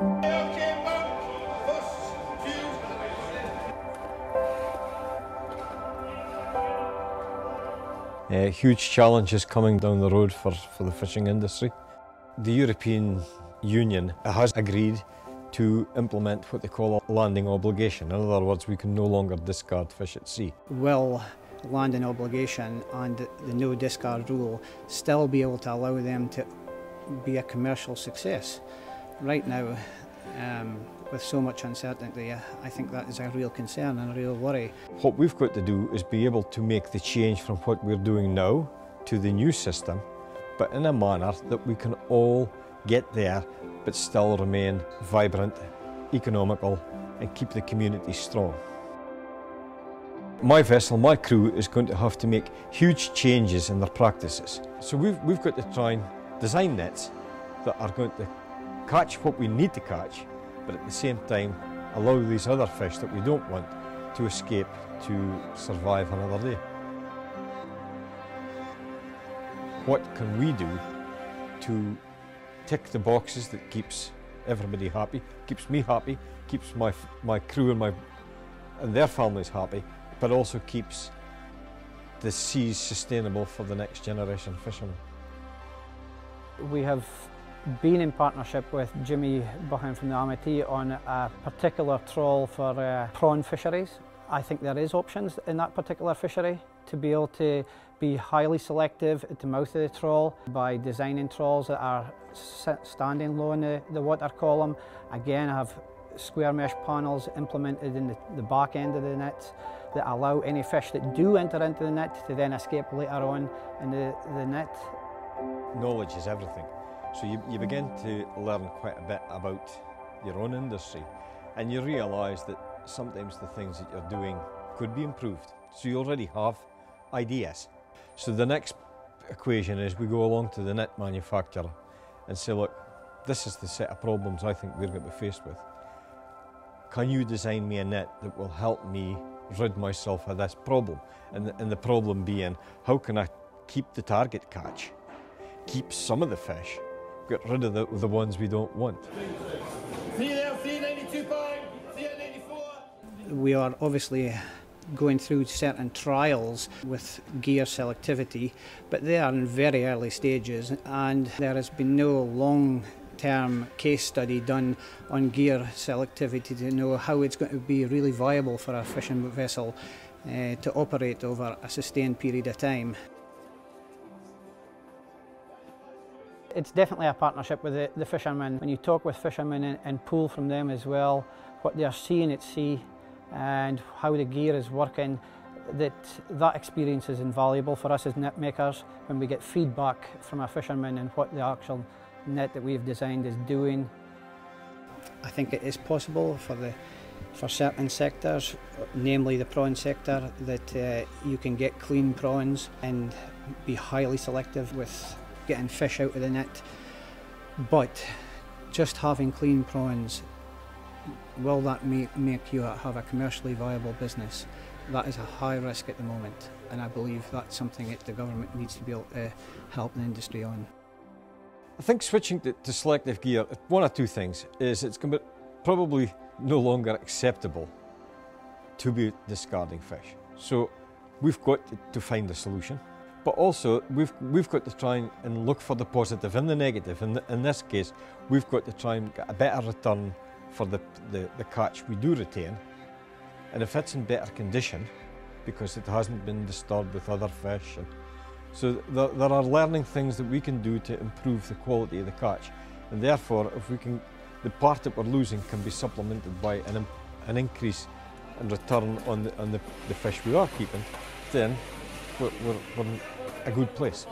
Uh, huge challenges coming down the road for, for the fishing industry. The European Union has agreed to implement what they call a landing obligation. In other words, we can no longer discard fish at sea. Will landing obligation and the no discard rule still be able to allow them to be a commercial success? Right now, um, with so much uncertainty, I think that is a real concern and a real worry. What we've got to do is be able to make the change from what we're doing now to the new system, but in a manner that we can all get there but still remain vibrant, economical and keep the community strong. My vessel, my crew is going to have to make huge changes in their practices. So we've, we've got to try and design nets that are going to catch what we need to catch, but at the same time allow these other fish that we don't want to escape to survive another day. What can we do to tick the boxes that keeps everybody happy, keeps me happy, keeps my, my crew and, my, and their families happy, but also keeps the seas sustainable for the next generation fishermen. We have been in partnership with Jimmy Buchan from the Amity on a particular trawl for uh, prawn fisheries. I think there is options in that particular fishery to be able to be highly selective at the mouth of the trawl by designing trawls that are standing low in the, the water column. Again, I have square mesh panels implemented in the, the back end of the net that allow any fish that do enter into the net to then escape later on in the, the net. Knowledge is everything. So you, you begin to learn quite a bit about your own industry and you realise that sometimes the things that you're doing could be improved. So you already have ideas. So the next equation is we go along to the net manufacturer and say, look, this is the set of problems I think we're going to be faced with. Can you design me a net that will help me rid myself of this problem? And the, and the problem being, how can I keep the target catch, keep some of the fish, get rid of the, the ones we don't want? We are obviously going through certain trials with gear selectivity, but they are in very early stages and there has been no long term case study done on gear selectivity to know how it's going to be really viable for a fishing vessel uh, to operate over a sustained period of time. It's definitely a partnership with the, the fishermen. When you talk with fishermen and, and pull from them as well, what they are seeing at sea and how the gear is working, that that experience is invaluable for us as net makers when we get feedback from our fishermen and what the actual net that we've designed is doing. I think it is possible for the for certain sectors, namely the prawn sector, that uh, you can get clean prawns and be highly selective with getting fish out of the net. But just having clean prawns will that make, make you have a commercially viable business? That is a high risk at the moment, and I believe that's something that the government needs to be able to help the industry on. I think switching to, to selective gear, one or two things, is it's going to be probably no longer acceptable to be discarding fish. So we've got to find a solution, but also we've, we've got to try and look for the positive and the negative. The, in this case, we've got to try and get a better return for the, the, the catch we do retain. And if it's in better condition, because it hasn't been disturbed with other fish. And so there, there are learning things that we can do to improve the quality of the catch. And therefore, if we can, the part that we're losing can be supplemented by an, an increase in return on the, on the, the fish we are keeping, then we're, we're, we're a good place.